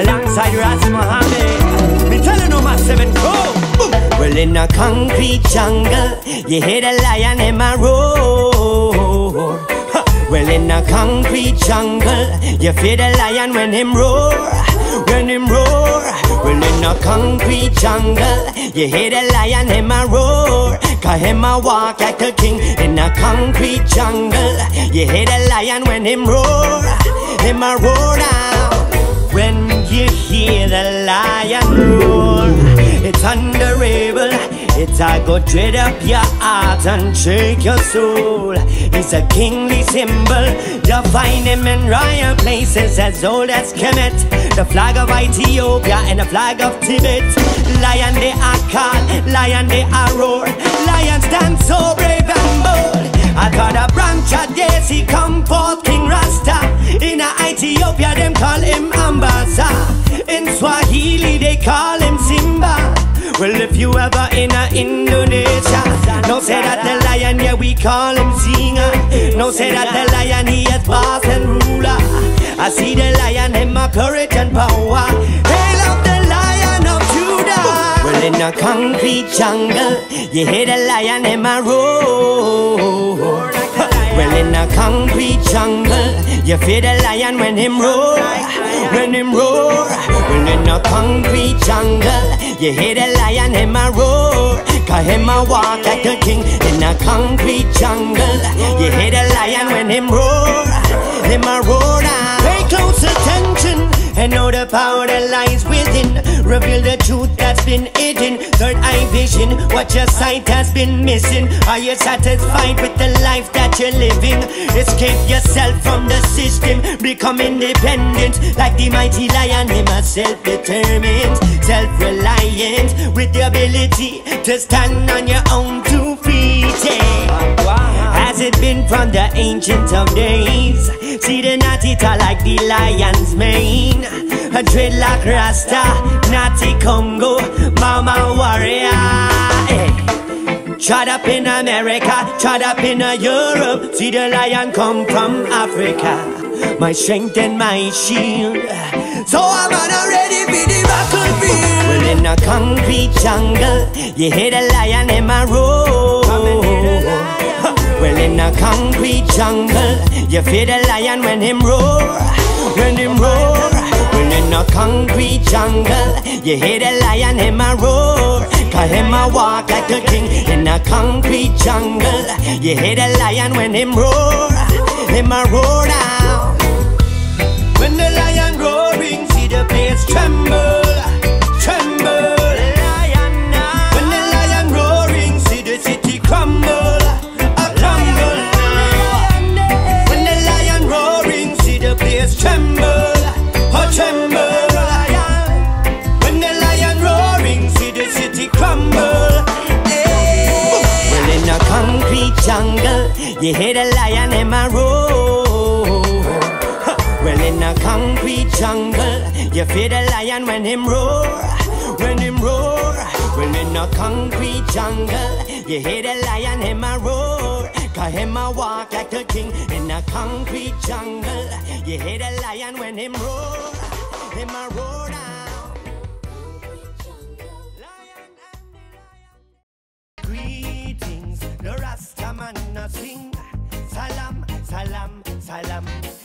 alongside Ras Muhamad. Me telling you, my seven go. Well, in a concrete jungle, you hear the lion in my roar. Well, in a concrete jungle, you feel the lion when him roar, when him roar. Well, in a concrete jungle, you hear the lion him a roar, cause him a walk like a king. In a concrete jungle, you hear the lion when him roar, him a roar hear the lion roar, it's unbearable. It's a go tread up your heart and shake your soul. It's a kingly symbol. You find him in royal places as old as Kemet. The flag of Ethiopia and the flag of Tibet. Lion they are called, lion they are roar. Lions stand so brave and bold. I thought a branch of Daisy come forth King Rasta. In Ethiopia them call him they call him Simba. Well, if you ever in a Indonesia, no say that the lion, yeah, we call him Singa. No say that the lion, he is boss and ruler. I see the lion in my courage and power. Hail of the lion of Judah. Well, in a concrete jungle, you hear the lion in my roar. In a concrete jungle, you feel the lion when him roar, when him roar. Well, in a concrete jungle, you hear the lion him a roar, cause him a walk like a king. In a concrete jungle, you hear the lion when him roar, him a roar now. Pay close attention and know the power that lies within. Reveal the truth that's been hidden. Third eye vision, what your sight has been missing. Are you satisfied with the life that you're living? Escape yourself from the system, become independent. Like the mighty lion, him a self-determined, self-reliant, with the ability to stand on your own two feet. Yeah. Has it been from the ancient of days? See the natty like the lion's mane. Dreadlock rasta, natty Congo, mama warrior. Hey. Tried up in America, tried up in Europe. See the lion come from Africa. My strength and my shield. So I'm on ready for the battlefield. Well, in a concrete jungle, you hear the lion in my roar. Well, in a concrete jungle, you feel the lion when him roar, when him roar. In a concrete jungle, you hear the lion him a roar, cause him a walk like a king. In a concrete jungle, you hear the lion when him roar, him a roar now. When the lion roaring, see the place tremble. You hear the lion in my roar. Well, in a concrete jungle, you feel the lion when him roar, when him roar. Well, in a concrete jungle, you hear the lion him a roar, cause him a walk like a king. In a concrete jungle, you hear the lion when him roar, him a roar a sing. Salam, salam, salam.